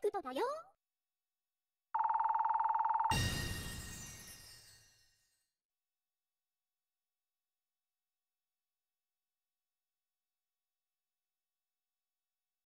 くとだよ。